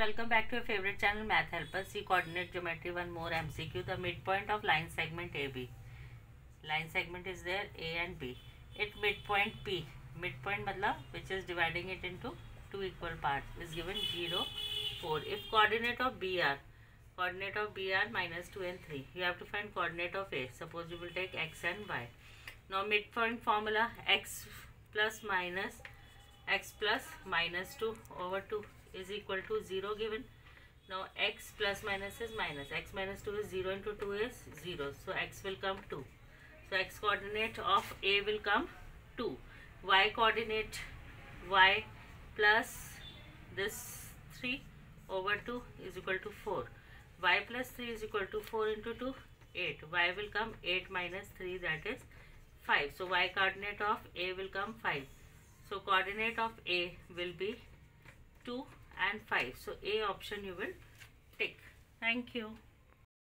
Welcome back to favourite channel math helper see coordinate geometry one more MCQ the mid point of line segment A B line segment is there A and B it mid point P mid point मतलब which is dividing it into two equal part is given zero four if coordinate of B are coordinate of B are minus two and three you have to find coordinate of A suppose you will take X and Y no mid point formula X plus minus X plus minus two over two is equal to 0 given. Now x plus minus is minus. x minus 2 is 0 into 2 is 0. So x will come 2. So x coordinate of A will come 2. y coordinate y plus this 3 over 2 is equal to 4. y plus 3 is equal to 4 into 2 8. y will come 8 minus 3 that is 5. So y coordinate of A will come 5. So coordinate of A will be 2 and 5. So A option you will take Thank you.